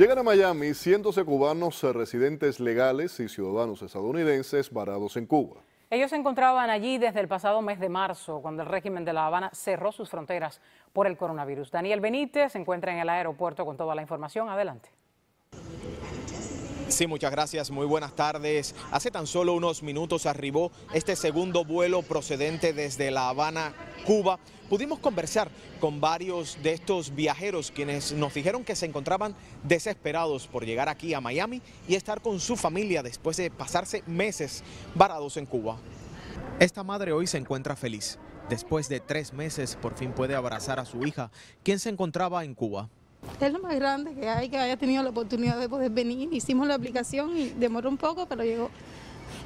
Llegan a Miami cientos de cubanos residentes legales y ciudadanos estadounidenses varados en Cuba. Ellos se encontraban allí desde el pasado mes de marzo, cuando el régimen de La Habana cerró sus fronteras por el coronavirus. Daniel Benítez se encuentra en el aeropuerto con toda la información. Adelante. Sí, muchas gracias. Muy buenas tardes. Hace tan solo unos minutos arribó este segundo vuelo procedente desde La Habana, Cuba. Pudimos conversar con varios de estos viajeros quienes nos dijeron que se encontraban desesperados por llegar aquí a Miami y estar con su familia después de pasarse meses varados en Cuba. Esta madre hoy se encuentra feliz. Después de tres meses por fin puede abrazar a su hija, quien se encontraba en Cuba. Es lo más grande que hay, que haya tenido la oportunidad de poder venir. Hicimos la aplicación y demoró un poco, pero llegó.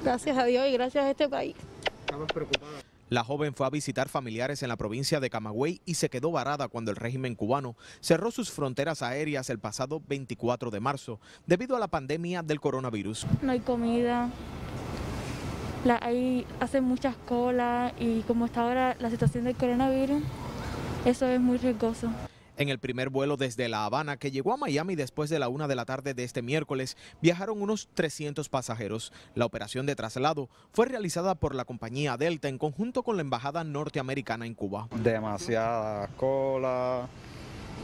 Gracias a Dios y gracias a este país. ¿Estabas preocupada? La joven fue a visitar familiares en la provincia de Camagüey y se quedó varada cuando el régimen cubano cerró sus fronteras aéreas el pasado 24 de marzo debido a la pandemia del coronavirus. No hay comida, la, hay, hacen muchas colas y como está ahora la situación del coronavirus, eso es muy riesgoso. En el primer vuelo desde La Habana, que llegó a Miami después de la una de la tarde de este miércoles, viajaron unos 300 pasajeros. La operación de traslado fue realizada por la compañía Delta en conjunto con la Embajada Norteamericana en Cuba. Demasiada cola,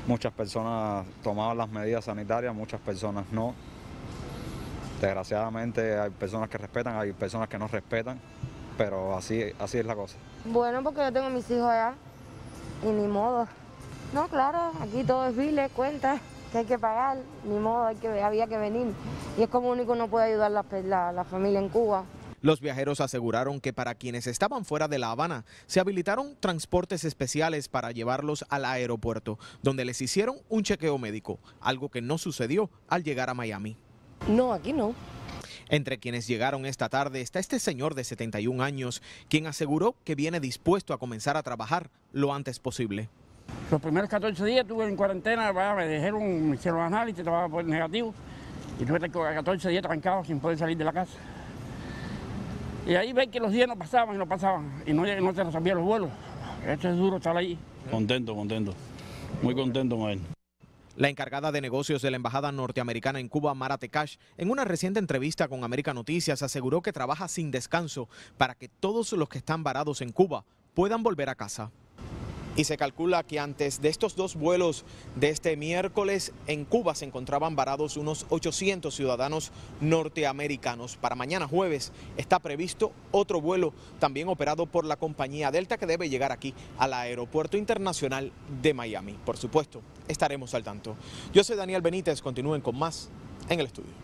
muchas personas tomaban las medidas sanitarias, muchas personas no. Desgraciadamente hay personas que respetan, hay personas que no respetan, pero así, así es la cosa. Bueno, porque yo tengo mis hijos allá y ni modo. No, claro, aquí todo es vile, cuentas que hay que pagar, ni modo, hay que, había que venir. Y es como único no puede ayudar la, la, la familia en Cuba. Los viajeros aseguraron que para quienes estaban fuera de La Habana se habilitaron transportes especiales para llevarlos al aeropuerto, donde les hicieron un chequeo médico, algo que no sucedió al llegar a Miami. No, aquí no. Entre quienes llegaron esta tarde está este señor de 71 años, quien aseguró que viene dispuesto a comenzar a trabajar lo antes posible. Los primeros 14 días estuve en cuarentena, me dijeron, me hicieron análisis, estaba por negativo, y tuve 14 días trancado sin poder salir de la casa. Y ahí ven que los días no pasaban y no pasaban, y no, no se resolvían los vuelos. Esto es duro estar ahí. Contento, contento. Muy contento con él. La encargada de negocios de la Embajada Norteamericana en Cuba, Mara Tekash, en una reciente entrevista con América Noticias aseguró que trabaja sin descanso para que todos los que están varados en Cuba puedan volver a casa. Y se calcula que antes de estos dos vuelos de este miércoles en Cuba se encontraban varados unos 800 ciudadanos norteamericanos. Para mañana jueves está previsto otro vuelo también operado por la compañía Delta que debe llegar aquí al Aeropuerto Internacional de Miami. Por supuesto, estaremos al tanto. Yo soy Daniel Benítez, continúen con más en el estudio.